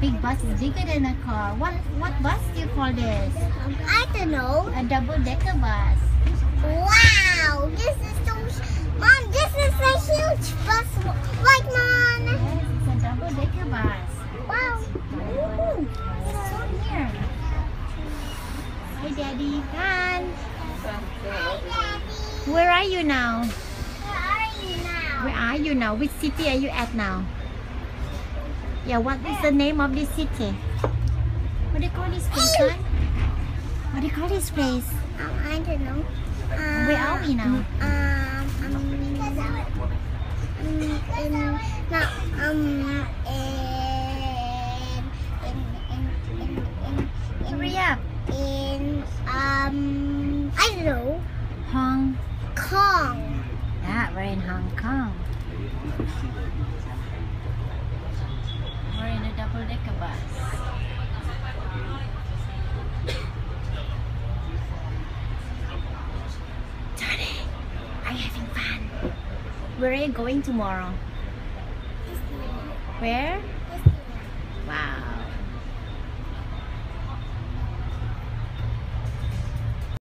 big bus is bigger than a car. What what bus do you call this? I don't know. A double decker bus. Wow, this is so. Mom, this is a huge bus. Like, Mom. Yes, it's a double decker bus. Wow. Ooh. So near. Hi, Daddy. Han. Hi, Daddy. Where are you now? Where are you now? Where are you now? Which city are you at now? Yeah, what is the name of this city? What do you call this place, huh? What do you call this place? Um, I don't know. Um, Where are we now? Um, um, um, in, no, um, in, in, in, in, in, in, Hurry up. in, um, I don't know, Hong Kong. Yeah, we're in Hong Kong. We're in a double decker bus. Johnny, are you having fun? Where are you going tomorrow? Where?